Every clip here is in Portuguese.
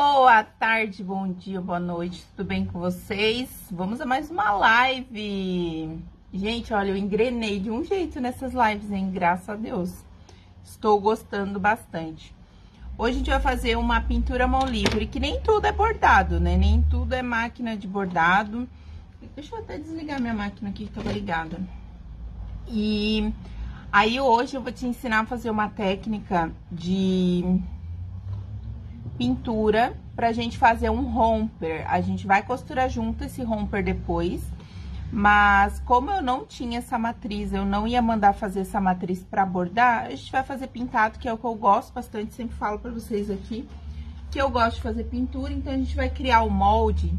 Boa tarde, bom dia, boa noite, tudo bem com vocês? Vamos a mais uma live. Gente, olha, eu engrenei de um jeito nessas lives, hein? Graças a Deus. Estou gostando bastante. Hoje a gente vai fazer uma pintura mão livre, que nem tudo é bordado, né? Nem tudo é máquina de bordado. Deixa eu até desligar minha máquina aqui que tava ligada. E aí hoje eu vou te ensinar a fazer uma técnica de pintura pra gente fazer um romper. A gente vai costurar junto esse romper depois, mas como eu não tinha essa matriz, eu não ia mandar fazer essa matriz pra bordar, a gente vai fazer pintado, que é o que eu gosto bastante, sempre falo pra vocês aqui, que eu gosto de fazer pintura, então a gente vai criar o molde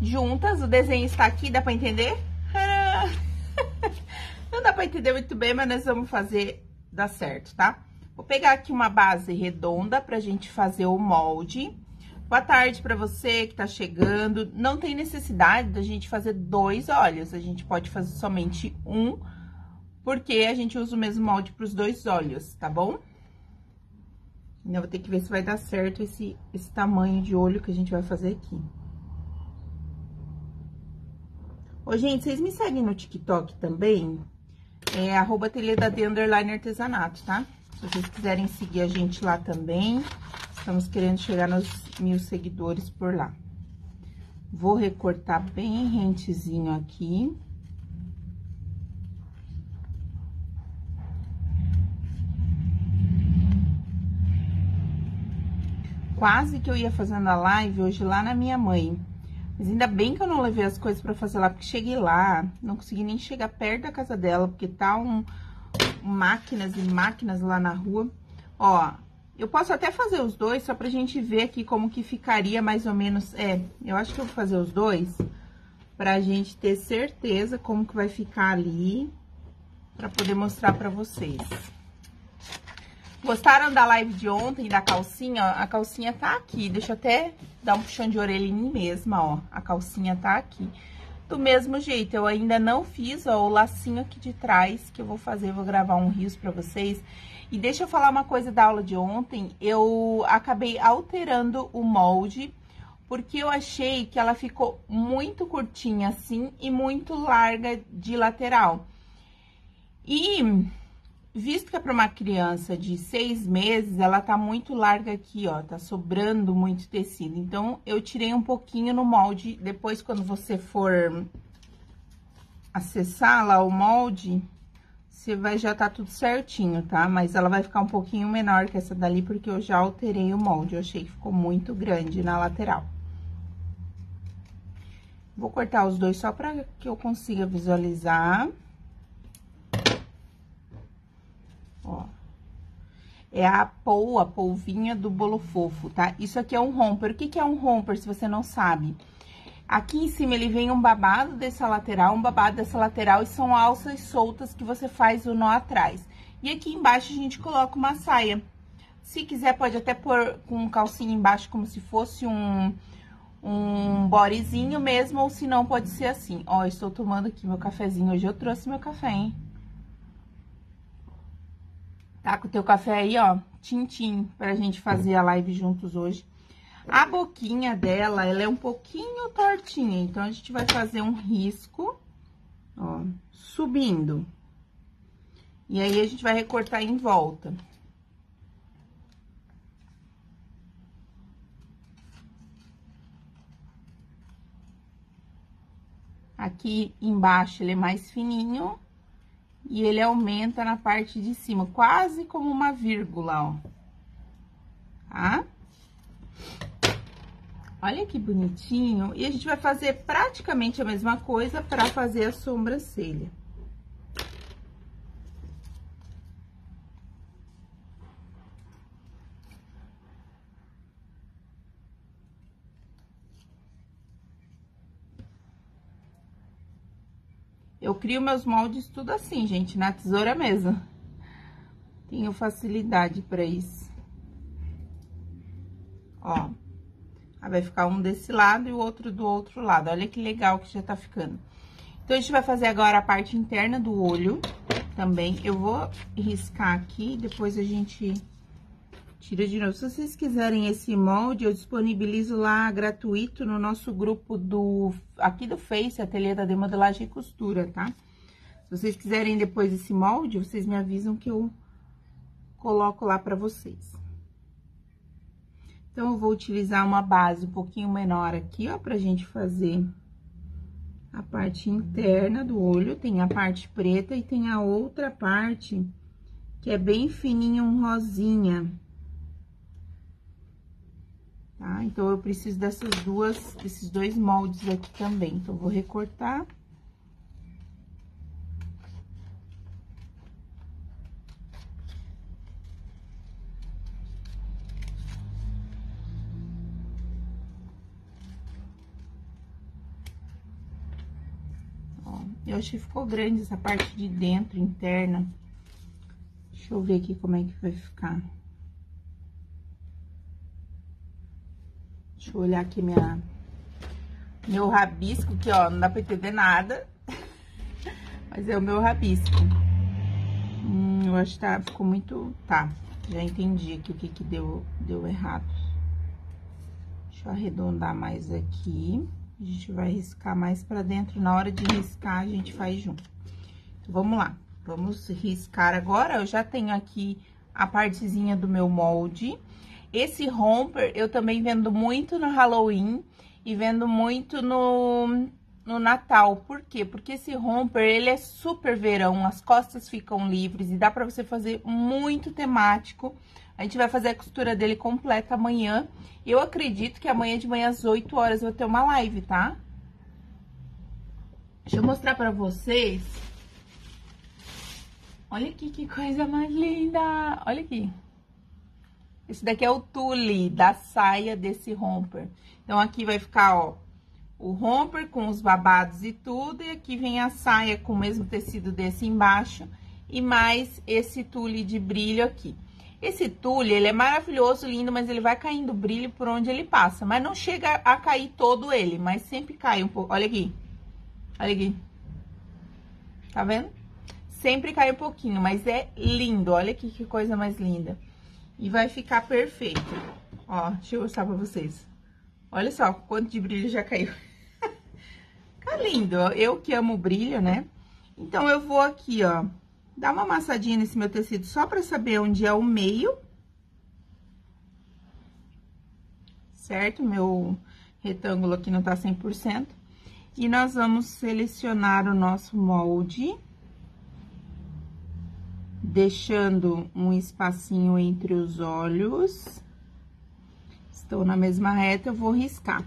juntas, o desenho está aqui, dá pra entender? Não dá pra entender muito bem, mas nós vamos fazer dar certo, tá? Vou pegar aqui uma base redonda pra gente fazer o molde. Boa tarde pra você que tá chegando. Não tem necessidade da gente fazer dois olhos, a gente pode fazer somente um, porque a gente usa o mesmo molde pros dois olhos, tá bom? Ainda vou ter que ver se vai dar certo esse, esse tamanho de olho que a gente vai fazer aqui. Ô, gente, vocês me seguem no TikTok também? É arroba da D underline artesanato, tá? Se vocês quiserem seguir a gente lá também, estamos querendo chegar nos mil seguidores por lá. Vou recortar bem rentezinho aqui. Quase que eu ia fazendo a live hoje lá na minha mãe. Mas ainda bem que eu não levei as coisas pra fazer lá, porque cheguei lá, não consegui nem chegar perto da casa dela, porque tá um máquinas e máquinas lá na rua. Ó, eu posso até fazer os dois, só pra gente ver aqui como que ficaria mais ou menos... É, eu acho que eu vou fazer os dois pra gente ter certeza como que vai ficar ali, pra poder mostrar pra vocês. Gostaram da live de ontem, da calcinha? A calcinha tá aqui, deixa eu até dar um puxão de orelha em mim mesma, ó. A calcinha tá aqui do mesmo jeito. Eu ainda não fiz, ó, o lacinho aqui de trás que eu vou fazer, vou gravar um rios pra vocês. E deixa eu falar uma coisa da aula de ontem, eu acabei alterando o molde, porque eu achei que ela ficou muito curtinha assim e muito larga de lateral. E visto que é para uma criança de seis meses, ela tá muito larga aqui, ó, tá sobrando muito tecido. Então, eu tirei um pouquinho no molde, depois quando você for acessar lá o molde, você vai já tá tudo certinho, tá? Mas ela vai ficar um pouquinho menor que essa dali, porque eu já alterei o molde, eu achei que ficou muito grande na lateral. Vou cortar os dois só para que eu consiga visualizar. É a pol, a polvinha do bolo fofo, tá? Isso aqui é um romper. O que, que é um romper, se você não sabe? Aqui em cima ele vem um babado dessa lateral, um babado dessa lateral e são alças soltas que você faz o nó atrás. E aqui embaixo a gente coloca uma saia. Se quiser, pode até pôr com calcinha embaixo como se fosse um, um bodyzinho mesmo, ou se não, pode ser assim. Ó, estou tomando aqui meu cafezinho. Hoje eu trouxe meu café, hein? Tá com o teu café aí, ó, tintim, pra gente fazer a live juntos hoje. A boquinha dela, ela é um pouquinho tortinha, então a gente vai fazer um risco, ó, subindo. E aí, a gente vai recortar em volta. Aqui embaixo ele é mais fininho, e ele aumenta na parte de cima, quase como uma vírgula, ó. Tá? Olha que bonitinho. E a gente vai fazer praticamente a mesma coisa para fazer a sobrancelha. Eu crio meus moldes tudo assim, gente, na tesoura mesmo. Tenho facilidade pra isso. Ó. Aí vai ficar um desse lado e o outro do outro lado. Olha que legal que já tá ficando. Então, a gente vai fazer agora a parte interna do olho também. Eu vou riscar aqui, depois a gente Tira de novo. Se vocês quiserem esse molde, eu disponibilizo lá gratuito no nosso grupo do aqui do Face, Ateliê da Demodelagem e Costura, tá? Se vocês quiserem depois esse molde, vocês me avisam que eu coloco lá pra vocês. Então, eu vou utilizar uma base um pouquinho menor aqui, ó, pra gente fazer a parte interna do olho. Tem a parte preta e tem a outra parte que é bem fininho, um rosinha. Tá? Então, eu preciso dessas duas, desses dois moldes aqui também. Então, vou recortar. Eu achei que ficou grande essa parte de dentro, interna. Deixa eu ver aqui como é que vai ficar. Deixa eu olhar aqui minha... Meu rabisco, que ó, não dá pra entender nada. Mas é o meu rabisco. Hum, eu acho que tá, ficou muito... Tá, já entendi aqui o que que deu, deu errado. Deixa eu arredondar mais aqui. A gente vai riscar mais pra dentro, na hora de riscar a gente faz junto. Então, vamos lá, vamos riscar agora. Eu já tenho aqui a partezinha do meu molde. Esse romper eu também vendo muito no Halloween e vendo muito no, no Natal. Por quê? Porque esse romper, ele é super verão, as costas ficam livres e dá pra você fazer muito temático. A gente vai fazer a costura dele completa amanhã. Eu acredito que amanhã de manhã às 8 horas eu vou ter uma live, tá? Deixa eu mostrar pra vocês. Olha aqui que coisa mais linda. Olha aqui. Esse daqui é o tule da saia desse romper. Então, aqui vai ficar, ó, o romper com os babados e tudo. E aqui vem a saia com o mesmo tecido desse embaixo. E mais esse tule de brilho aqui. Esse tule, ele é maravilhoso, lindo, mas ele vai caindo brilho por onde ele passa. Mas não chega a cair todo ele, mas sempre cai um pouco. Olha aqui. Olha aqui. Tá vendo? Sempre cai um pouquinho, mas é lindo. Olha aqui que coisa mais linda. E vai ficar perfeito. Ó, deixa eu mostrar pra vocês. Olha só quanto de brilho já caiu. Fica lindo. Eu que amo brilho, né? Então, eu vou aqui, ó, Dá uma amassadinha nesse meu tecido só pra saber onde é o meio. Certo? Meu retângulo aqui não tá 100%. E nós vamos selecionar o nosso molde. Deixando um espacinho entre os olhos. Estou na mesma reta, eu vou riscar.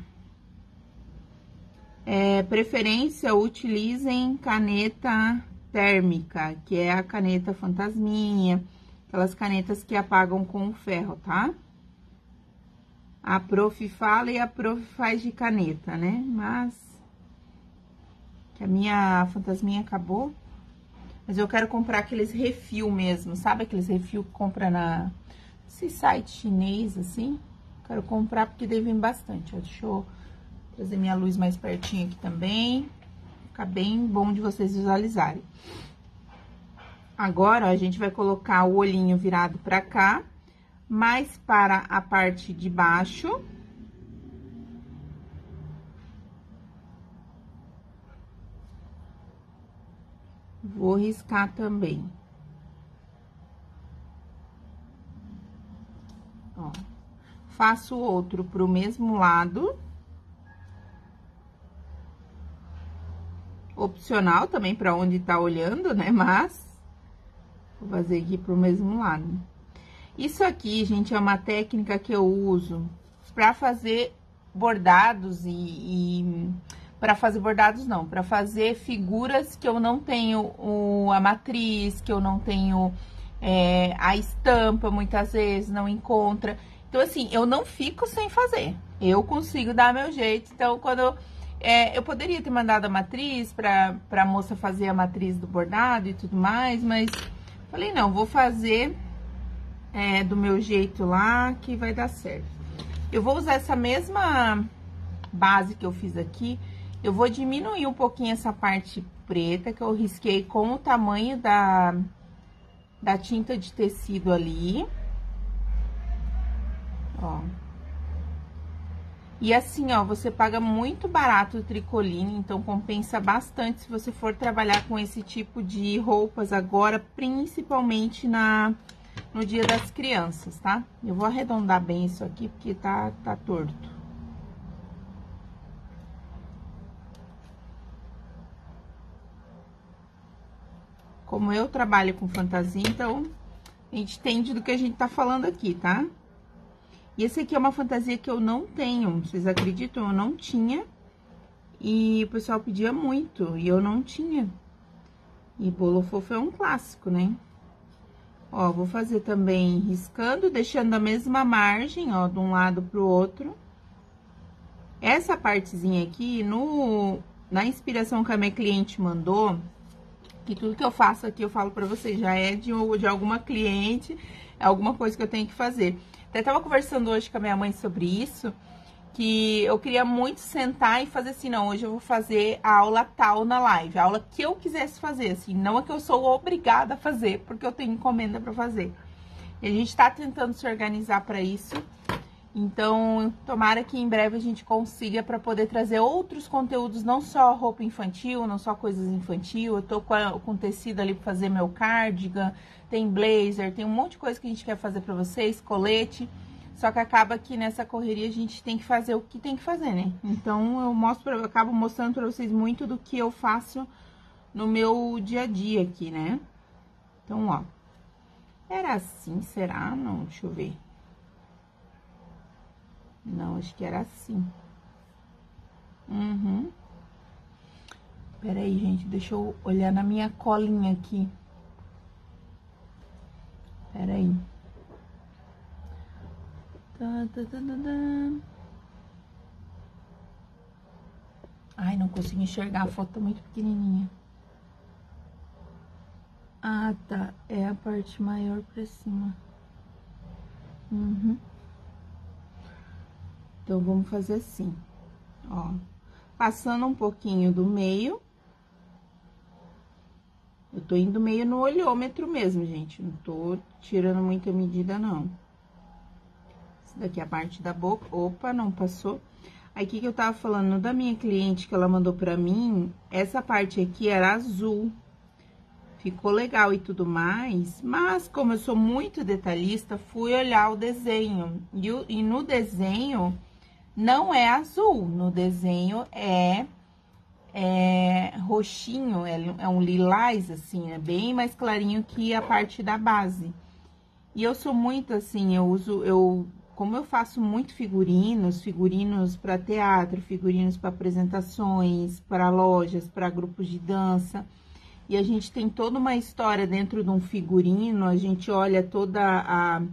É, preferência, utilizem caneta térmica, que é a caneta fantasminha, aquelas canetas que apagam com o ferro, tá? A prof fala e a prof faz de caneta, né? Mas que a minha fantasminha acabou. Mas eu quero comprar aqueles refil mesmo, sabe? Aqueles refil que compra na esse site chinês assim. Quero comprar porque devem bastante. Ó, deixa eu trazer minha luz mais pertinho aqui também. Fica bem bom de vocês visualizarem. Agora, a gente vai colocar o olhinho virado pra cá, mais para a parte de baixo. Vou riscar também. Ó. Faço outro pro mesmo lado. opcional também para onde tá olhando, né? Mas vou fazer aqui pro mesmo lado. Isso aqui, gente, é uma técnica que eu uso para fazer bordados e, e para fazer bordados não, para fazer figuras que eu não tenho o, a matriz, que eu não tenho é, a estampa, muitas vezes não encontra. Então, assim, eu não fico sem fazer. Eu consigo dar meu jeito. Então, quando eu é, eu poderia ter mandado a matriz pra, pra moça fazer a matriz do bordado e tudo mais, mas falei, não, vou fazer é, do meu jeito lá que vai dar certo. Eu vou usar essa mesma base que eu fiz aqui, eu vou diminuir um pouquinho essa parte preta que eu risquei com o tamanho da, da tinta de tecido ali. Ó. E assim, ó, você paga muito barato o tricoline, então compensa bastante se você for trabalhar com esse tipo de roupas agora, principalmente na, no dia das crianças, tá? Eu vou arredondar bem isso aqui, porque tá, tá torto. Como eu trabalho com fantasia, então a gente entende do que a gente tá falando aqui, tá? E esse aqui é uma fantasia que eu não tenho, vocês acreditam? Eu não tinha. E o pessoal pedia muito, e eu não tinha. E bolo fofo é um clássico, né? Ó, vou fazer também riscando, deixando a mesma margem, ó, de um lado pro outro. Essa partezinha aqui, no, na inspiração que a minha cliente mandou, que tudo que eu faço aqui eu falo pra vocês, já é de, de alguma cliente, é alguma coisa que eu tenho que fazer. Até tava conversando hoje com a minha mãe sobre isso, que eu queria muito sentar e fazer assim, não, hoje eu vou fazer a aula tal na live, a aula que eu quisesse fazer, assim, não a que eu sou obrigada a fazer, porque eu tenho encomenda para fazer. E a gente tá tentando se organizar para isso. Então, tomara que em breve a gente consiga para poder trazer outros conteúdos, não só roupa infantil, não só coisas infantil. Eu tô com, a, com tecido ali para fazer meu cardigan, tem blazer, tem um monte de coisa que a gente quer fazer pra vocês, colete. Só que acaba que nessa correria a gente tem que fazer o que tem que fazer, né? Então eu mostro, eu acabo mostrando pra vocês muito do que eu faço no meu dia a dia aqui, né? Então, ó. Era assim, será? Não, deixa eu ver. Não, acho que era assim. Uhum. Pera aí, gente, deixa eu olhar na minha colinha aqui. Pera aí. Tá, tá, tá, Ai, não consigo enxergar, a foto tá muito pequenininha. Ah, tá. É a parte maior pra cima. Uhum. Então, vamos fazer assim, ó. Passando um pouquinho do meio. Eu tô indo meio no olhômetro mesmo, gente. Não tô tirando muita medida, não. Essa daqui é a parte da boca. Opa, não passou. Que, que eu tava falando da minha cliente que ela mandou pra mim? Essa parte aqui era azul. Ficou legal e tudo mais. Mas, como eu sou muito detalhista, fui olhar o desenho. E, e no desenho, não é azul. No desenho, é é, roxinho, é, é um lilás, assim, é bem mais clarinho que a parte da base. E eu sou muito assim, eu uso, eu, como eu faço muito figurinos, figurinos para teatro, figurinos para apresentações, para lojas, para grupos de dança, e a gente tem toda uma história dentro de um figurino, a gente olha toda a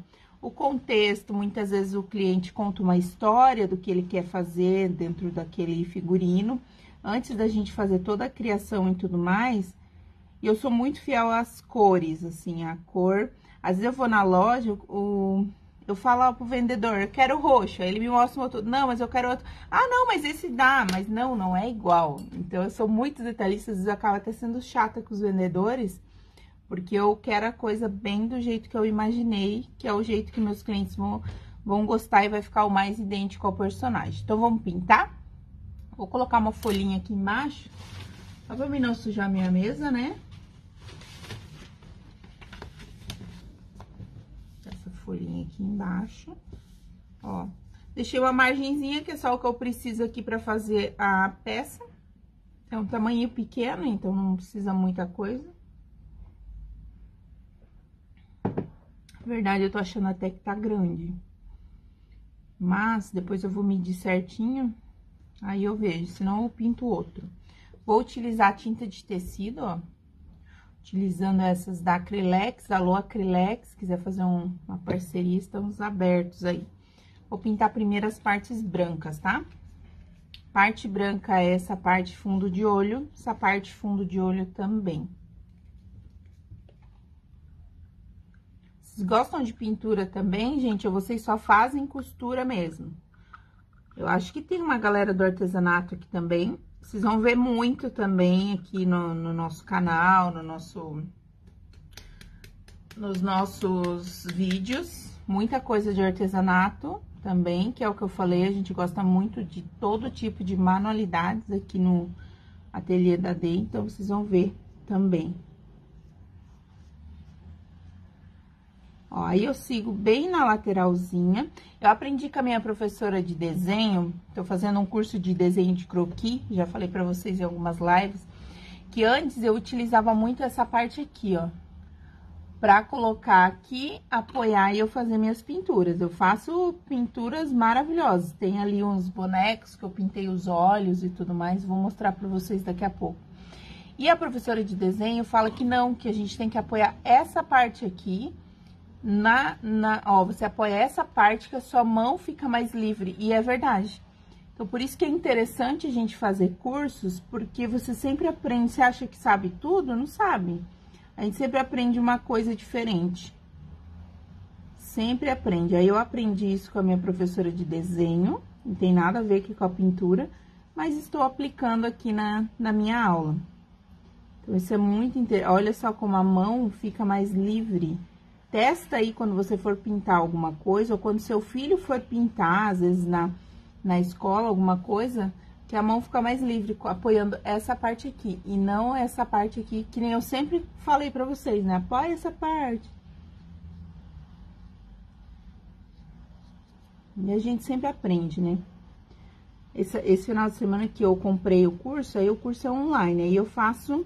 o contexto, muitas vezes o cliente conta uma história do que ele quer fazer dentro daquele figurino, antes da gente fazer toda a criação e tudo mais, e eu sou muito fiel às cores, assim, a cor. Às vezes eu vou na loja, o, eu falo pro vendedor, eu quero roxo, aí ele me mostra um outro, não, mas eu quero outro. Ah, não, mas esse dá, mas não, não é igual. Então, eu sou muito detalhista, às vezes acaba até sendo chata com os vendedores, porque eu quero a coisa bem do jeito que eu imaginei, que é o jeito que meus clientes vão, vão gostar e vai ficar o mais idêntico ao personagem. Então, vamos pintar? Vou colocar uma folhinha aqui embaixo, só pra mim não sujar minha mesa, né? Essa folhinha aqui embaixo, ó. Deixei uma margenzinha, que é só o que eu preciso aqui pra fazer a peça. É um tamanho pequeno, então não precisa muita coisa. Na verdade, eu tô achando até que tá grande. Mas, depois eu vou medir certinho Aí eu vejo, senão eu pinto outro. Vou utilizar tinta de tecido, ó. Utilizando essas da Acrylex, Loa Acrylex. Quiser fazer um, uma parceria, estamos abertos aí. Vou pintar primeiro as partes brancas, tá? Parte branca é essa parte fundo de olho, essa parte fundo de olho também. Vocês gostam de pintura também, gente? Ou vocês só fazem costura mesmo? Eu acho que tem uma galera do artesanato aqui também. Vocês vão ver muito também aqui no, no nosso canal, no nosso... Nos nossos vídeos. Muita coisa de artesanato. também, que é o que eu falei, a gente gosta muito de todo tipo de manualidades aqui no ateliê da D, então vocês vão ver também. Ó, aí eu sigo bem na lateralzinha. Eu aprendi com a minha professora de desenho, tô fazendo um curso de desenho de croquis, já falei pra vocês em algumas lives, que antes eu utilizava muito essa parte aqui, ó. Pra colocar aqui, apoiar e eu fazer minhas pinturas. Eu faço pinturas maravilhosas. Tem ali uns bonecos que eu pintei os olhos e tudo mais, vou mostrar pra vocês daqui a pouco. E a professora de desenho fala que não, que a gente tem que apoiar essa parte aqui, na, na, ó, você apoia essa parte que a sua mão fica mais livre, e é verdade. Então, por isso que é interessante a gente fazer cursos, porque você sempre aprende, você acha que sabe tudo, não sabe. A gente sempre aprende uma coisa diferente. Sempre aprende. Aí eu aprendi isso com a minha professora de desenho, não tem nada a ver aqui com a pintura, mas estou aplicando aqui na, na minha aula. Então, isso é muito interessante. Olha só como a mão fica mais livre. Testa aí quando você for pintar alguma coisa, ou quando seu filho for pintar, às vezes na, na escola, alguma coisa, que a mão fica mais livre, apoiando essa parte aqui, e não essa parte aqui, que nem eu sempre falei pra vocês, né? Apoia essa parte. E a gente sempre aprende, né? Esse, esse final de semana que eu comprei o curso, aí o curso é online, aí eu faço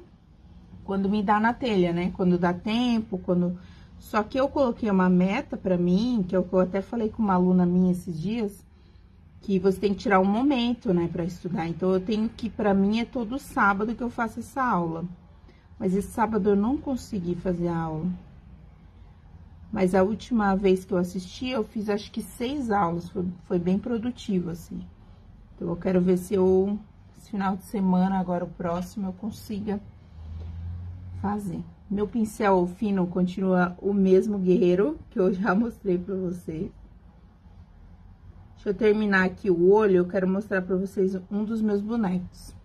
quando me dá na telha, né? Quando dá tempo, quando só que eu coloquei uma meta para mim, que é o que eu até falei com uma aluna minha esses dias, que você tem que tirar um momento, né, para estudar. Então, eu tenho que, para mim, é todo sábado que eu faço essa aula. Mas esse sábado eu não consegui fazer a aula. Mas a última vez que eu assisti, eu fiz acho que seis aulas, foi, foi bem produtivo, assim. Então, eu quero ver se eu, esse final de semana, agora o próximo, eu consiga fazer. Meu pincel fino continua o mesmo guerreiro, que eu já mostrei pra vocês. Deixa eu terminar aqui o olho, eu quero mostrar pra vocês um dos meus bonecos.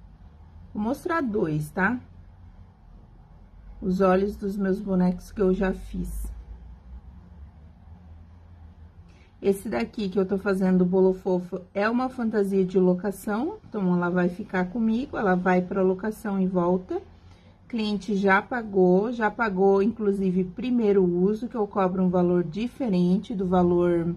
Vou mostrar dois, tá? Os olhos dos meus bonecos que eu já fiz. Esse daqui que eu tô fazendo, o bolo fofo, é uma fantasia de locação. Então, ela vai ficar comigo, ela vai pra locação e volta cliente já pagou, já pagou, inclusive, primeiro uso, que eu cobro um valor diferente do valor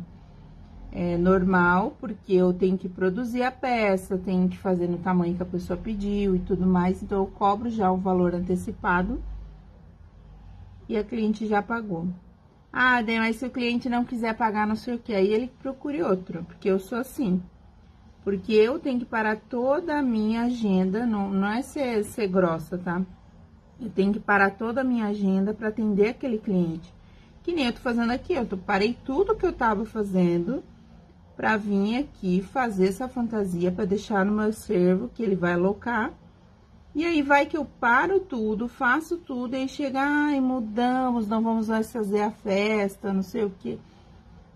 é, normal, porque eu tenho que produzir a peça, tenho que fazer no tamanho que a pessoa pediu e tudo mais, então eu cobro já o valor antecipado e a cliente já pagou. Ah, mas se o cliente não quiser pagar não sei o que, aí ele procure outro, porque eu sou assim. Porque eu tenho que parar toda a minha agenda, não, não é ser, ser grossa, tá? Eu tenho que parar toda a minha agenda para atender aquele cliente. Que nem eu tô fazendo aqui, eu tô, parei tudo que eu tava fazendo para vir aqui fazer essa fantasia para deixar no meu servo, que ele vai alocar. E aí vai que eu paro tudo, faço tudo, e aí chega, ai, mudamos, não vamos mais fazer a festa, não sei o que.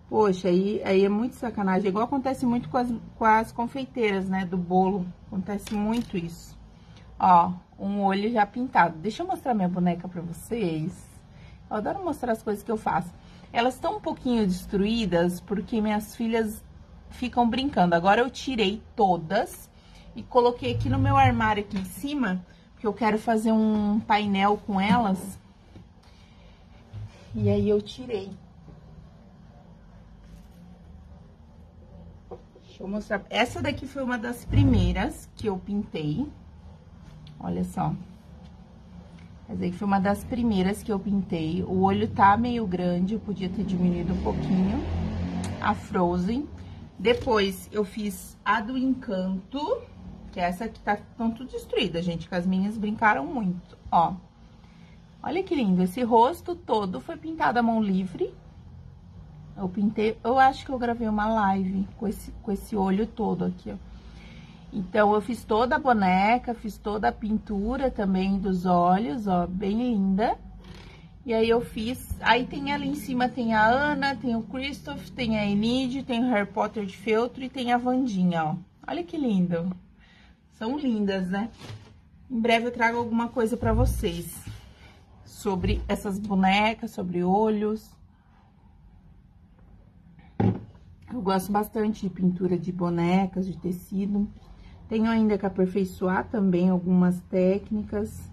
Poxa, aí, aí é muito sacanagem. Igual acontece muito com as, com as confeiteiras, né, do bolo. Acontece muito isso. Ó, um olho já pintado. Deixa eu mostrar minha boneca pra vocês. Eu adoro mostrar as coisas que eu faço. Elas estão um pouquinho destruídas porque minhas filhas ficam brincando. Agora eu tirei todas e coloquei aqui no meu armário aqui em cima, porque eu quero fazer um painel com elas. E aí eu tirei. Deixa eu mostrar. Essa daqui foi uma das primeiras que eu pintei. Olha só. Essa aqui foi uma das primeiras que eu pintei. O olho tá meio grande, eu podia ter diminuído um pouquinho. A Frozen. Depois, eu fiz a do Encanto, que é essa que tá tão tudo destruída, gente, que as minhas brincaram muito, ó. Olha que lindo, esse rosto todo foi pintado à mão livre. Eu pintei, eu acho que eu gravei uma live com esse, com esse olho todo aqui, ó. Então, eu fiz toda a boneca, fiz toda a pintura também dos olhos, ó, bem linda. E aí, eu fiz... Aí, tem ali em cima, tem a Ana, tem o Christoph, tem a Enid, tem o Harry Potter de feltro e tem a Vandinha, ó. Olha que lindo. São lindas, né? Em breve eu trago alguma coisa pra vocês sobre essas bonecas, sobre olhos. Eu gosto bastante de pintura de bonecas, de tecido. Tenho ainda que aperfeiçoar também algumas técnicas.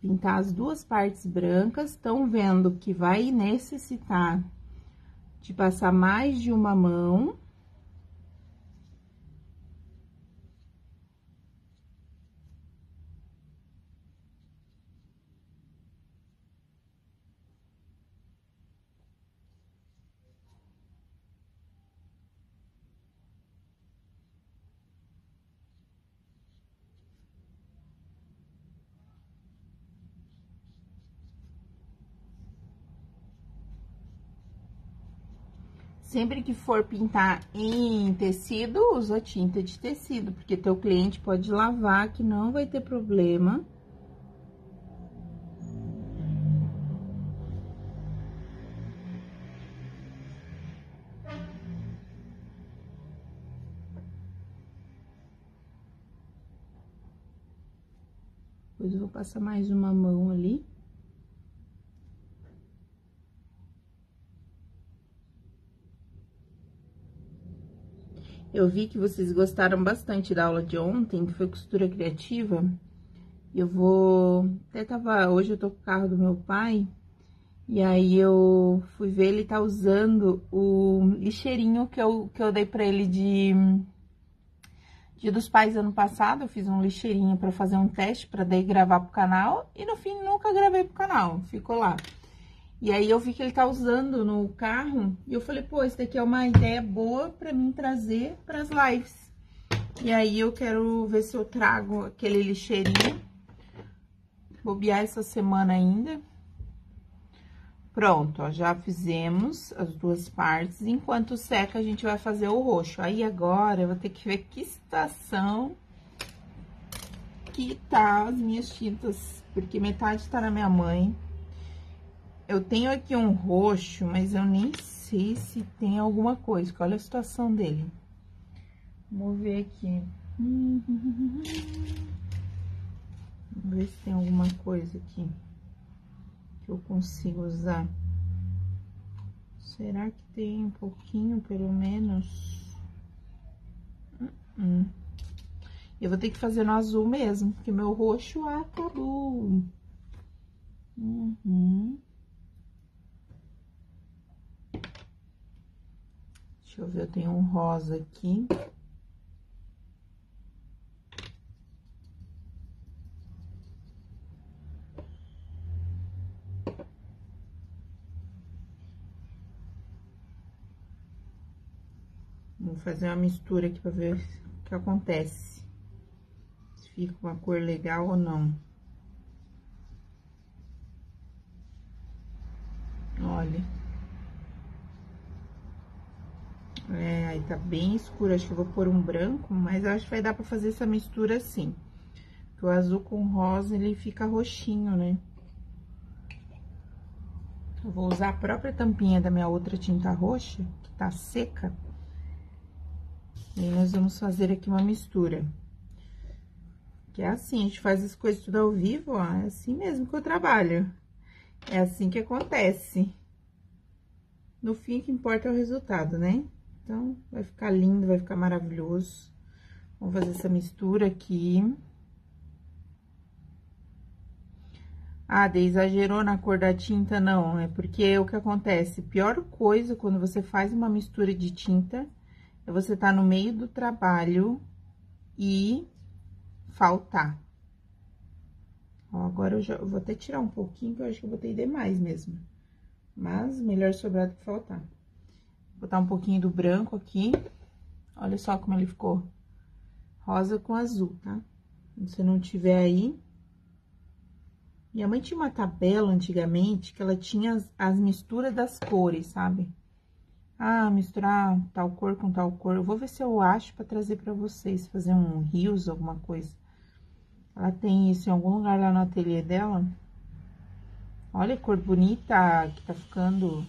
Pintar as duas partes brancas, estão vendo que vai necessitar de passar mais de uma mão. Sempre que for pintar em tecido, usa tinta de tecido, porque teu cliente pode lavar que não vai ter problema. Depois eu vou passar mais uma mão ali. Eu vi que vocês gostaram bastante da aula de ontem, que foi costura criativa. Eu vou... Até tava... Hoje eu tô com o carro do meu pai. E aí eu fui ver, ele tá usando o lixeirinho que eu, que eu dei pra ele de... Dia dos Pais ano passado, eu fiz um lixeirinho pra fazer um teste, pra daí gravar pro canal. E no fim, nunca gravei pro canal, ficou lá. E aí eu vi que ele tá usando no carro, e eu falei, pô, isso daqui é uma ideia boa pra mim trazer pras lives. E aí eu quero ver se eu trago aquele lixeirinho, bobear essa semana ainda. Pronto, ó, já fizemos as duas partes, enquanto seca a gente vai fazer o roxo. Aí agora eu vou ter que ver que estação que tá as minhas tintas, porque metade tá na minha mãe, eu tenho aqui um roxo, mas eu nem sei se tem alguma coisa. Olha a situação dele. Vamos ver aqui. Ver se tem alguma coisa aqui que eu consigo usar. Será que tem um pouquinho, pelo menos? Uh -uh. Eu vou ter que fazer no azul mesmo, porque meu roxo acabou. Uhum. Deixa eu ver, eu tenho um rosa aqui. Vou fazer uma mistura aqui pra ver o que acontece. Se fica uma cor legal ou não. Olha. É, aí tá bem escuro, acho que eu vou pôr um branco, mas acho que vai dar pra fazer essa mistura assim. Porque o azul com rosa, ele fica roxinho, né? Eu vou usar a própria tampinha da minha outra tinta roxa, que tá seca. E nós vamos fazer aqui uma mistura. Que é assim, a gente faz as coisas tudo ao vivo, ó, é assim mesmo que eu trabalho. É assim que acontece. No fim, o que importa é o resultado, né? Então, vai ficar lindo, vai ficar maravilhoso. Vamos fazer essa mistura aqui. Ah, de exagerou na cor da tinta? Não, é porque o que acontece? Pior coisa quando você faz uma mistura de tinta é você tá no meio do trabalho e faltar. Ó, agora eu já vou até tirar um pouquinho, que eu acho que eu botei demais mesmo. Mas melhor sobrar do que faltar botar um pouquinho do branco aqui. Olha só como ele ficou. Rosa com azul, tá? Se não tiver aí. Minha mãe tinha uma tabela antigamente que ela tinha as, as misturas das cores, sabe? Ah, misturar tal cor com tal cor. Eu vou ver se eu acho pra trazer pra vocês, fazer um rios, alguma coisa. Ela tem isso em algum lugar lá no ateliê dela. Olha a cor bonita que tá ficando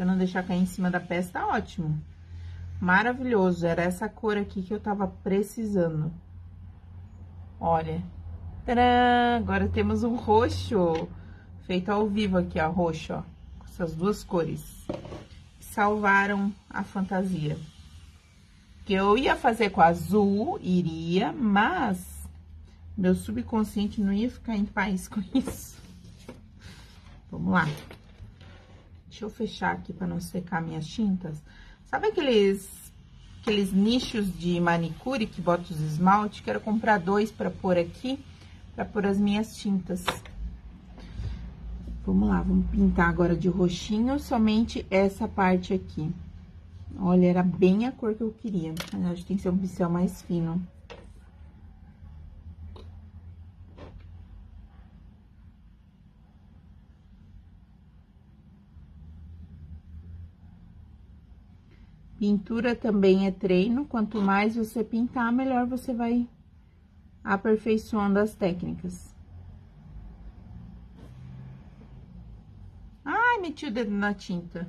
se eu não deixar cair em cima da peça, tá ótimo. maravilhoso. Era essa cor aqui que eu tava precisando. Olha. Tcharam! Agora temos um roxo. Feito ao vivo aqui, ó, roxo, ó. Com essas duas cores. Salvaram a fantasia. Que eu ia fazer com azul, iria, mas meu subconsciente não ia ficar em paz com isso. Vamos lá. Deixa eu fechar aqui para não secar minhas tintas. Sabe aqueles, aqueles nichos de manicure que bota os esmalte? Quero comprar dois para pôr aqui, para pôr as minhas tintas. Vamos lá, vamos pintar agora de roxinho somente essa parte aqui. Olha, era bem a cor que eu queria, acho que tem que ser um pincel mais fino. Pintura também é treino, quanto mais você pintar, melhor você vai aperfeiçoando as técnicas. Ai, meti o dedo na tinta.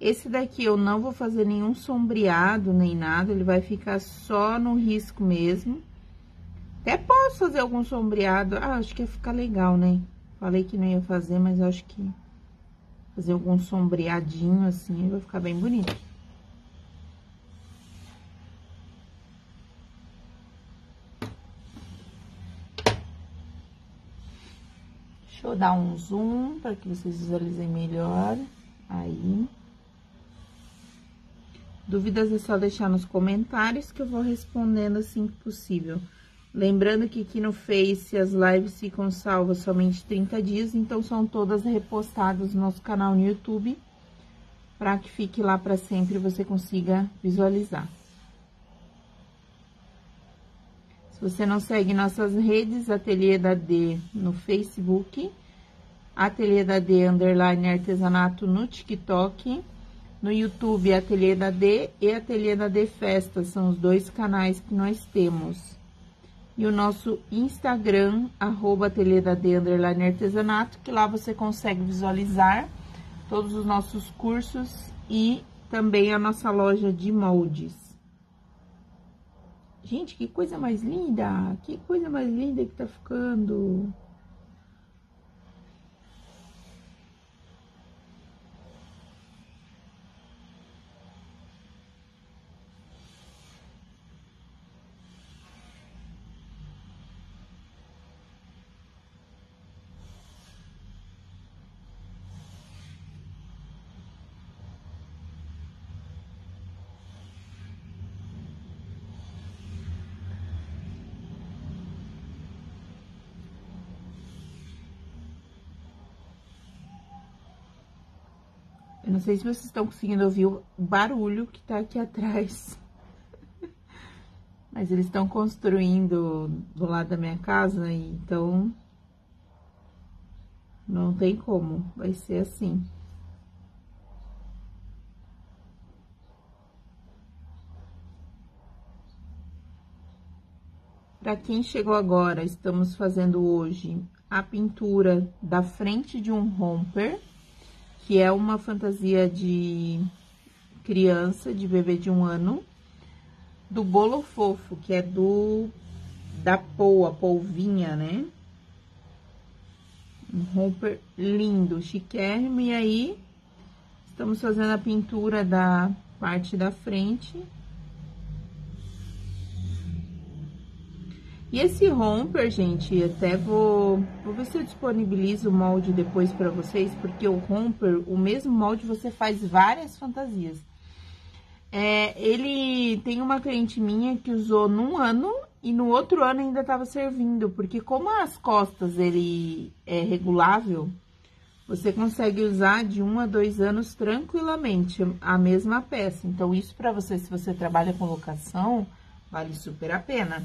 Esse daqui eu não vou fazer nenhum sombreado, nem nada, ele vai ficar só no risco mesmo. Até posso fazer algum sombreado. Ah, acho que ia ficar legal, né? Falei que não ia fazer, mas acho que fazer algum sombreadinho assim vai ficar bem bonito. Deixa eu dar um zoom para que vocês visualizem melhor. Aí. Dúvidas é só deixar nos comentários que eu vou respondendo assim que possível. Lembrando que aqui no Face as lives ficam salvas somente 30 dias, então são todas repostadas no nosso canal no YouTube, para que fique lá para sempre e você consiga visualizar. Se você não segue nossas redes, Ateliê da D no Facebook, Ateliê da D Underline Artesanato no TikTok, no YouTube Ateliê da D e Ateliê da D Festa, são os dois canais que nós temos e o nosso Instagram, arroba underline artesanato, que lá você consegue visualizar todos os nossos cursos e também a nossa loja de moldes. Gente, que coisa mais linda! Que coisa mais linda que tá ficando! Eu não sei se vocês estão conseguindo ouvir o barulho que tá aqui atrás. Mas eles estão construindo do lado da minha casa, então... Não tem como, vai ser assim. Para quem chegou agora, estamos fazendo hoje a pintura da frente de um romper que é uma fantasia de criança, de bebê de um ano, do bolo fofo, que é do da poa, polvinha, né? Um romper lindo, chiquérrimo, e aí estamos fazendo a pintura da parte da frente. E esse romper, gente, até vou, vou ver se eu disponibilizo o molde depois para vocês, porque o romper, o mesmo molde, você faz várias fantasias. É, ele tem uma cliente minha que usou num ano e no outro ano ainda estava servindo, porque como as costas ele é regulável, você consegue usar de um a dois anos tranquilamente a mesma peça. Então, isso para você, se você trabalha com locação, vale super a pena.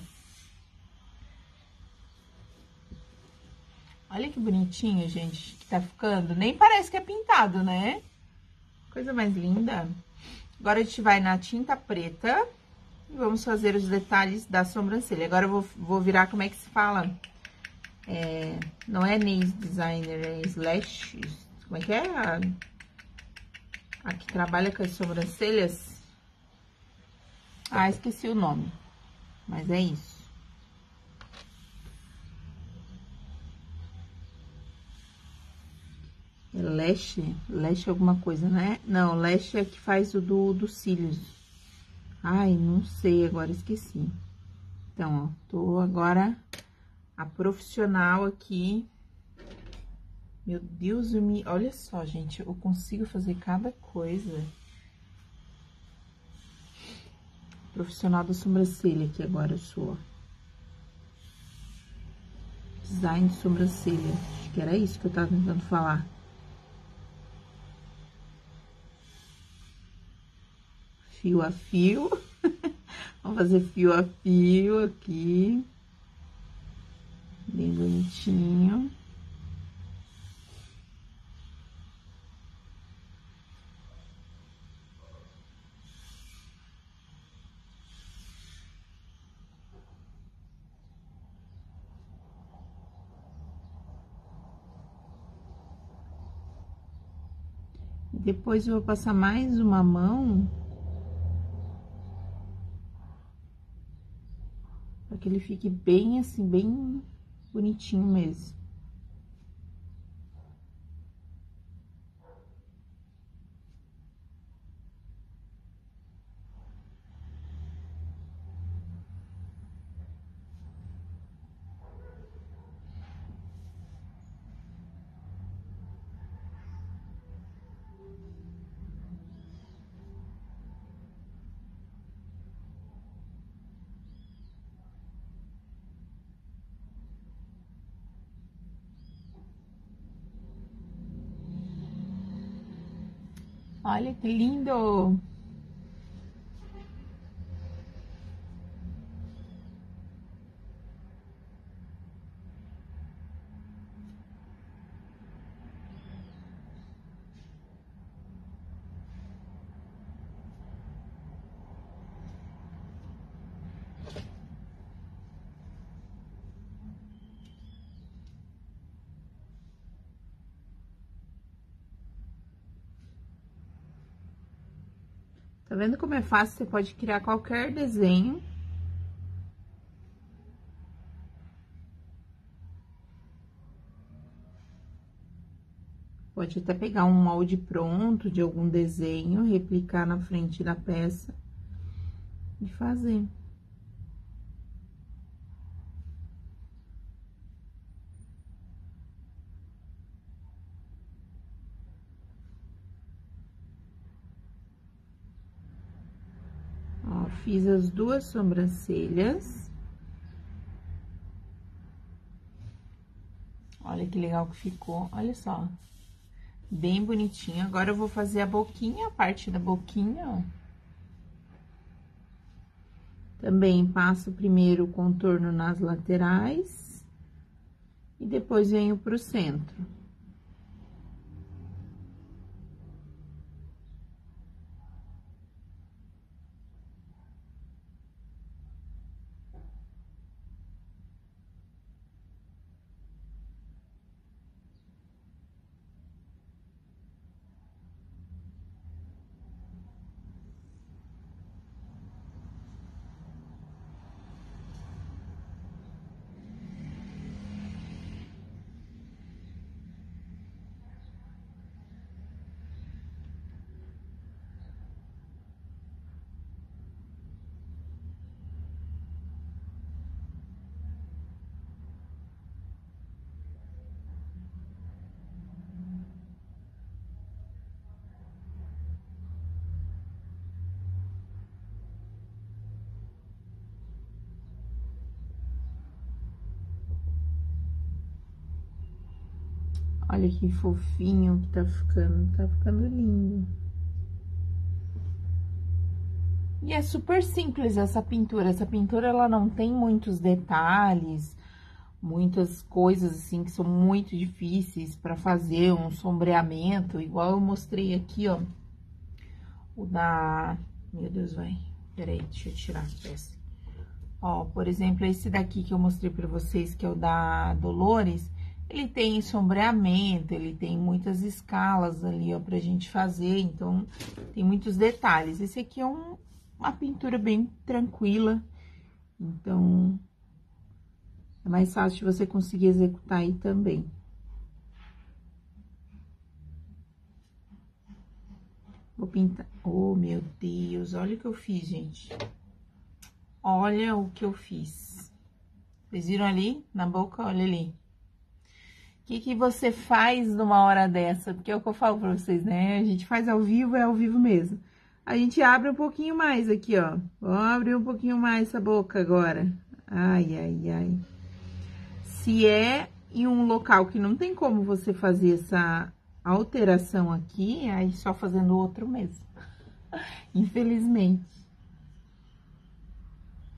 Olha que bonitinho, gente, que tá ficando. Nem parece que é pintado, né? Coisa mais linda. Agora, a gente vai na tinta preta. E vamos fazer os detalhes da sobrancelha. Agora eu vou, vou virar como é que se fala. É, não é nails designer, é slash. Como é que é? A, a que trabalha com as sobrancelhas. Ah, esqueci o nome. Mas é isso. É Lash, Lash alguma coisa, né? Não, Lash é que faz o do, dos cílios. Ai, não sei, agora esqueci. Então, ó, tô agora a profissional aqui. Meu Deus, me... olha só, gente, eu consigo fazer cada coisa. Profissional da sobrancelha aqui agora eu sou, Design de sobrancelha. Acho que era isso que eu tava tentando falar. Fio a fio. Vamos fazer fio a fio aqui. Bem bonitinho. Depois eu vou passar mais uma mão que ele fique bem assim, bem bonitinho mesmo. Olha que lindo! Tá vendo como é fácil? Você pode criar qualquer desenho. Pode até pegar um molde pronto de algum desenho, replicar na frente da peça e fazer. Fiz as duas sobrancelhas. Olha que legal que ficou, olha só. Bem bonitinho. Agora, eu vou fazer a boquinha, a parte da boquinha, ó. Também passo primeiro o contorno nas laterais. E depois venho pro centro. Olha que fofinho que tá ficando, tá ficando lindo. E é super simples essa pintura, essa pintura ela não tem muitos detalhes, muitas coisas assim que são muito difíceis para fazer um sombreamento, igual eu mostrei aqui, ó, o da, meu Deus, vai, Peraí, deixa eu tirar a peça. Ó, por exemplo, esse daqui que eu mostrei pra vocês, que é o da Dolores, ele tem sombreamento, ele tem muitas escalas ali, ó, pra gente fazer, então tem muitos detalhes. Esse aqui é um, uma pintura bem tranquila, então é mais fácil de você conseguir executar aí também. Vou pintar. Oh, meu Deus, olha o que eu fiz, gente. Olha o que eu fiz. Vocês viram ali na boca? Olha ali que, que você faz numa hora dessa? Porque é o que eu falo pra vocês, né? A gente faz ao vivo, é ao vivo mesmo. A gente abre um pouquinho mais aqui, ó. Vamos abrir um pouquinho mais essa boca agora. Ai, ai, ai. Se é em um local que não tem como você fazer essa alteração aqui, aí só fazendo outro mesmo. Infelizmente.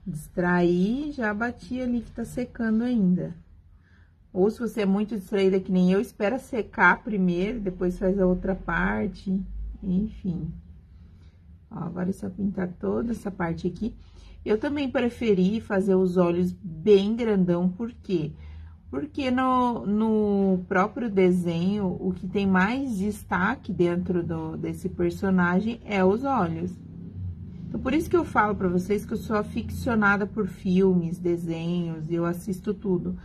Distrair, já bati ali que tá secando ainda. Ou se você é muito distraída que nem eu, espera secar primeiro, depois faz a outra parte, enfim. Ó, agora é só pintar toda essa parte aqui. Eu também preferi fazer os olhos bem grandão, por quê? Porque no, no próprio desenho, o que tem mais destaque dentro do, desse personagem é os olhos. Então, por isso que eu falo pra vocês que eu sou aficionada por filmes, desenhos, eu assisto tudo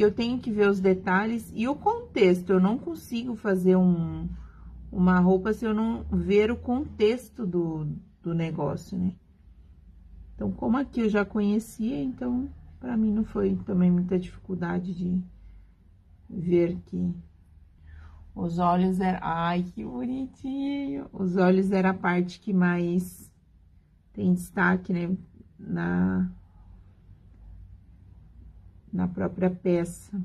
que eu tenho que ver os detalhes e o contexto. Eu não consigo fazer um, uma roupa se eu não ver o contexto do, do negócio, né? Então, como aqui eu já conhecia, então, para mim não foi também muita dificuldade de ver que os olhos eram... Ai, que bonitinho! Os olhos era a parte que mais tem destaque, né? Na, na própria peça.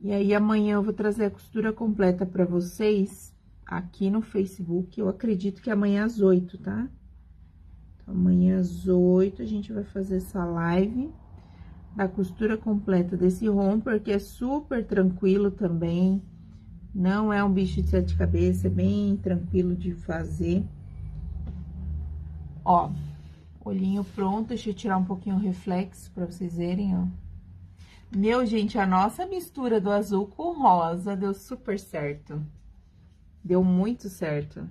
E aí, amanhã eu vou trazer a costura completa para vocês aqui no Facebook. Eu acredito que amanhã às oito, tá? Então, amanhã às oito a gente vai fazer essa live da costura completa desse romper, que é super tranquilo também. Não é um bicho de sete cabeças, é bem tranquilo de fazer. Ó, Olhinho pronto, deixa eu tirar um pouquinho o reflexo pra vocês verem, ó. Meu, gente, a nossa mistura do azul com rosa deu super certo. Deu muito certo.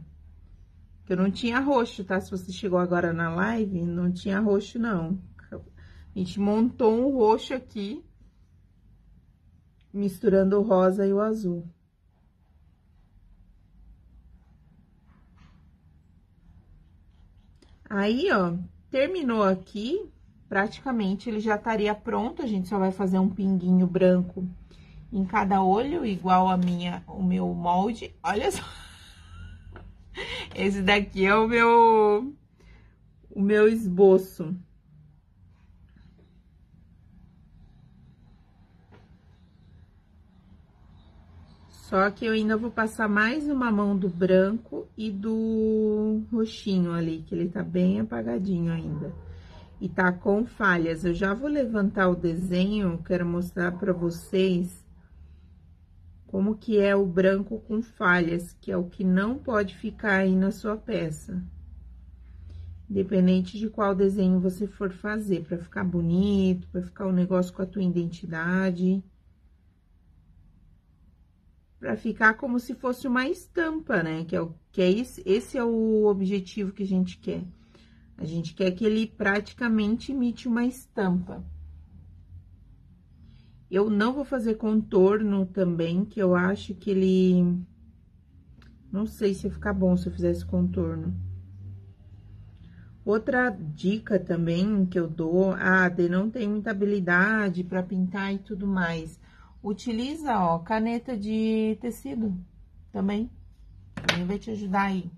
Eu não tinha roxo, tá? Se você chegou agora na live, não tinha roxo, não. A gente montou um roxo aqui, misturando o rosa e o azul. Aí, ó, Terminou aqui, praticamente ele já estaria pronto, a gente só vai fazer um pinguinho branco em cada olho, igual a minha, o meu molde. Olha só! Esse daqui é o meu, o meu esboço. Só que eu ainda vou passar mais uma mão do branco e do roxinho ali, que ele tá bem apagadinho ainda. E tá com falhas. Eu já vou levantar o desenho, quero mostrar pra vocês como que é o branco com falhas, que é o que não pode ficar aí na sua peça. Independente de qual desenho você for fazer, pra ficar bonito, pra ficar o um negócio com a tua identidade para ficar como se fosse uma estampa, né? Que é, o, que é esse, esse é o objetivo que a gente quer. A gente quer que ele praticamente imite uma estampa. Eu não vou fazer contorno também, que eu acho que ele... Não sei se ia ficar bom se eu fizesse contorno. Outra dica também que eu dou, ah, de não tem muita habilidade para pintar e tudo mais Utiliza, ó, caneta de tecido também. Também vai te ajudar aí.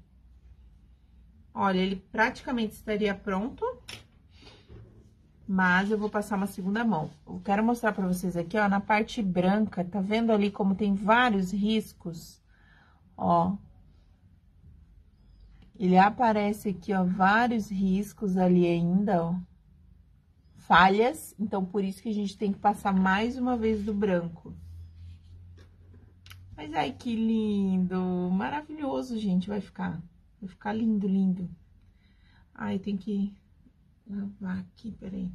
Olha, ele praticamente estaria pronto. Mas eu vou passar uma segunda mão. Eu quero mostrar pra vocês aqui, ó, na parte branca, tá vendo ali como tem vários riscos? Ó. Ele aparece aqui, ó, vários riscos ali ainda, ó falhas, então por isso que a gente tem que passar mais uma vez do branco. Mas ai, que lindo, maravilhoso, gente, vai ficar. Vai ficar lindo, lindo. Ai, tem que lavar aqui, peraí.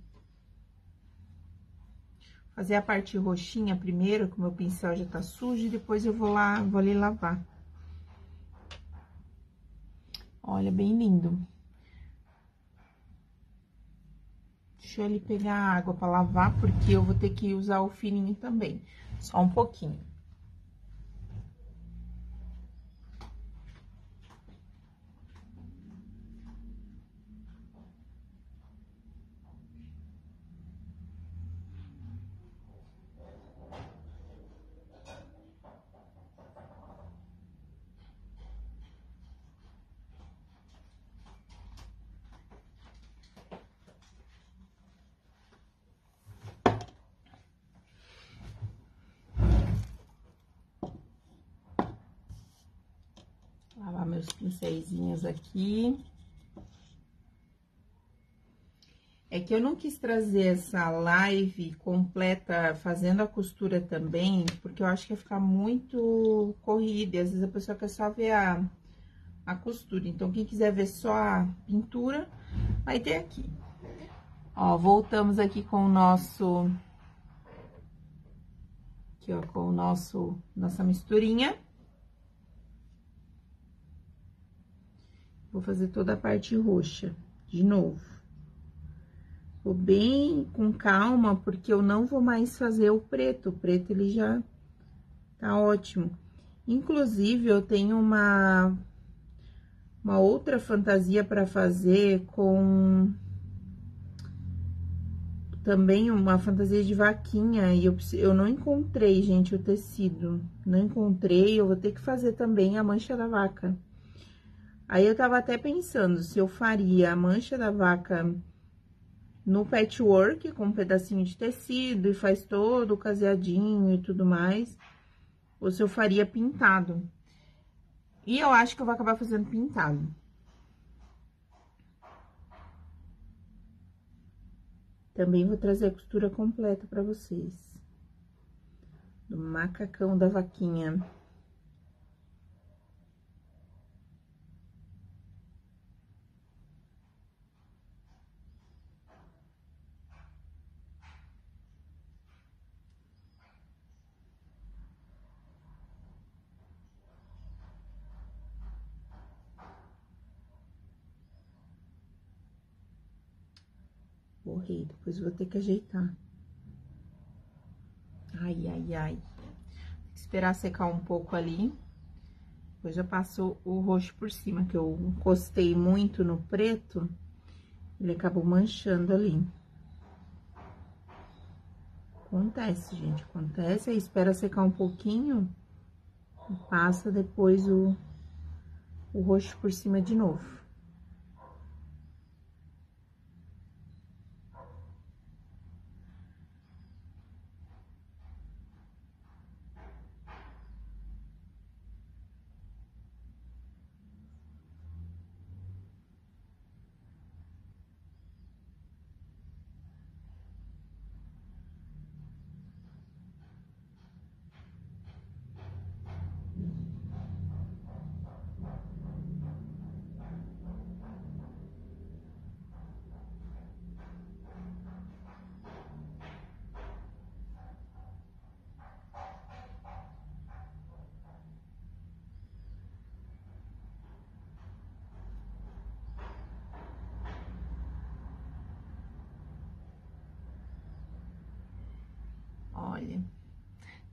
Fazer a parte roxinha primeiro, que o meu pincel já tá sujo, e depois eu vou lá, vou ali lavar. Olha, bem lindo. Deixa ele pegar água para lavar, porque eu vou ter que usar o fininho também. Só um pouquinho. Lavar meus aqui. É que eu não quis trazer essa live completa fazendo a costura também, porque eu acho que ia ficar muito corrida, e às vezes a pessoa quer só ver a, a costura. Então, quem quiser ver só a pintura, vai ter aqui. Ó, voltamos aqui com o nosso... Aqui, ó, com o nosso, nossa misturinha. Vou fazer toda a parte roxa, de novo. Vou bem com calma, porque eu não vou mais fazer o preto. O preto, ele já tá ótimo. Inclusive, eu tenho uma, uma outra fantasia para fazer com... Também uma fantasia de vaquinha, e eu, eu não encontrei, gente, o tecido. Não encontrei, eu vou ter que fazer também a mancha da vaca. Aí, eu tava até pensando se eu faria a mancha da vaca no patchwork, com um pedacinho de tecido, e faz todo o caseadinho e tudo mais, ou se eu faria pintado. E eu acho que eu vou acabar fazendo pintado. Também vou trazer a costura completa pra vocês. Do macacão da vaquinha. Borrei, depois vou ter que ajeitar. Ai, ai, ai. Esperar secar um pouco ali. Depois eu passo o roxo por cima, que eu encostei muito no preto, ele acabou manchando ali. Acontece, gente, acontece. Aí espera secar um pouquinho e passa depois o, o roxo por cima de novo. Olha,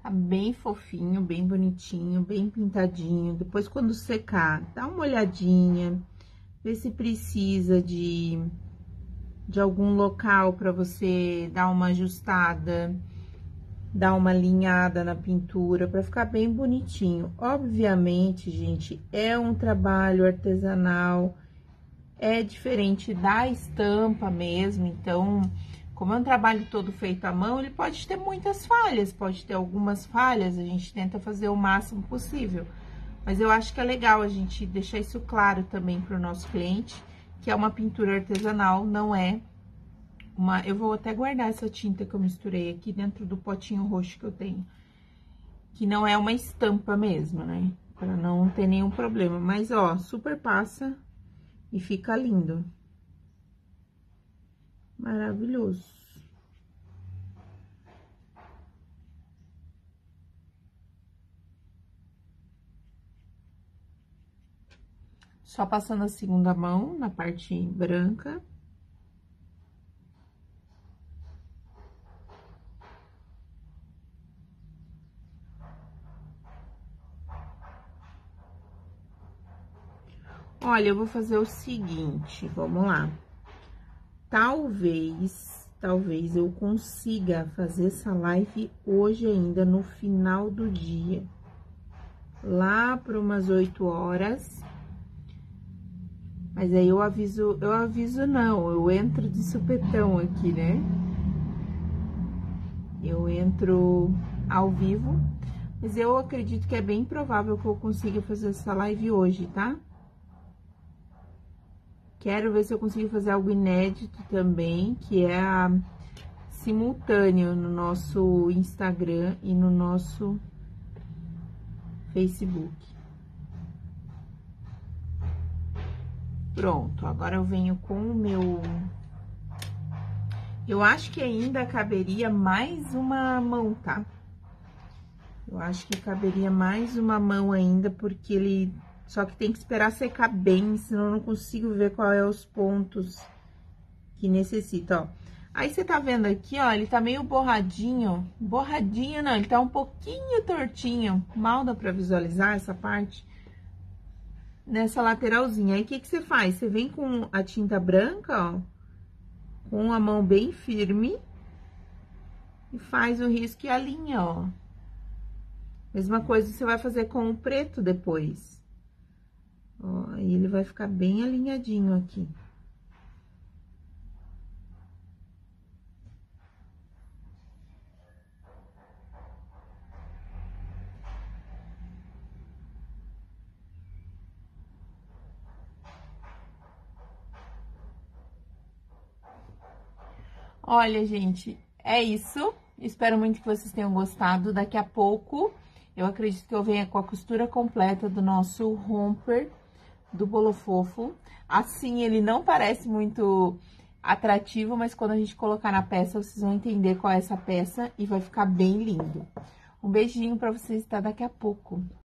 tá bem fofinho, bem bonitinho, bem pintadinho. Depois, quando secar, dá uma olhadinha, vê se precisa de, de algum local para você dar uma ajustada, dar uma alinhada na pintura, para ficar bem bonitinho. Obviamente, gente, é um trabalho artesanal, é diferente da estampa mesmo, então como é um trabalho todo feito à mão, ele pode ter muitas falhas, pode ter algumas falhas, a gente tenta fazer o máximo possível. Mas eu acho que é legal a gente deixar isso claro também para o nosso cliente, que é uma pintura artesanal, não é uma... Eu vou até guardar essa tinta que eu misturei aqui dentro do potinho roxo que eu tenho. Que não é uma estampa mesmo, né? Para não ter nenhum problema. Mas, ó, super passa e fica lindo. Maravilhoso. Só passando a segunda mão na parte branca. Olha, eu vou fazer o seguinte, vamos lá. Talvez, talvez eu consiga fazer essa live hoje ainda, no final do dia. Lá para umas 8 horas. Mas aí eu aviso, eu aviso não, eu entro de supetão aqui, né? Eu entro ao vivo, mas eu acredito que é bem provável que eu consiga fazer essa live hoje, tá? Quero ver se eu consigo fazer algo inédito também, que é a, simultâneo no nosso Instagram e no nosso Facebook. Pronto, agora eu venho com o meu... Eu acho que ainda caberia mais uma mão, tá? Eu acho que caberia mais uma mão ainda, porque ele só que tem que esperar secar bem, senão eu não consigo ver qual é os pontos que necessita, ó. Aí, você tá vendo aqui, ó, ele tá meio borradinho. Borradinho não, ele tá um pouquinho tortinho. Mal dá pra visualizar essa parte. Nessa lateralzinha. Aí, o que que você faz? Você vem com a tinta branca, ó. Com a mão bem firme. E faz o risco e a linha, ó. Mesma coisa você vai fazer com o preto depois. Ó, aí ele vai ficar bem alinhadinho aqui. Olha, gente, é isso. Espero muito que vocês tenham gostado. Daqui a pouco, eu acredito que eu venha com a costura completa do nosso romper do bolo fofo. Assim, ele não parece muito atrativo, mas quando a gente colocar na peça, vocês vão entender qual é essa peça e vai ficar bem lindo. Um beijinho pra vocês, tá? Daqui a pouco.